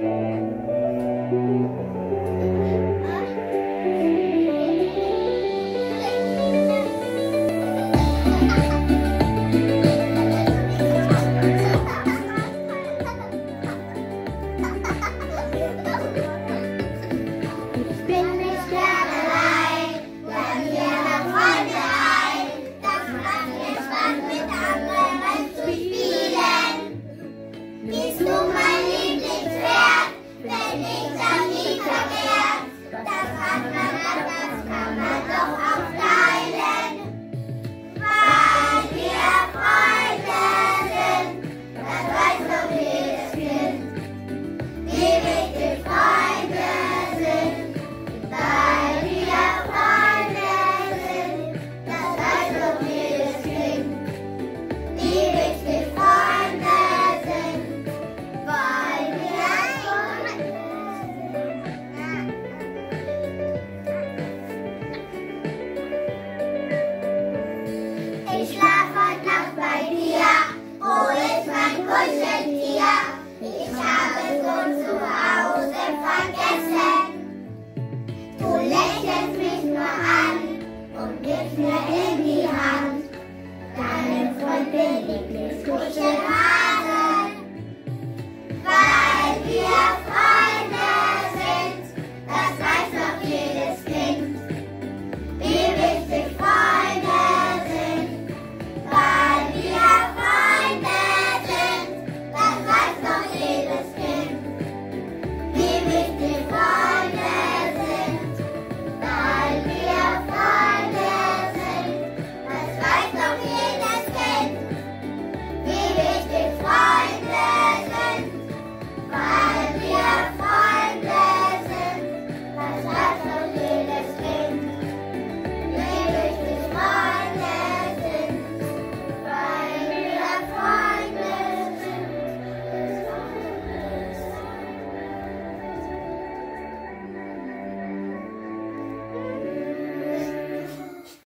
Bye. Christmas in me.